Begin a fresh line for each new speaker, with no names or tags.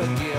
I've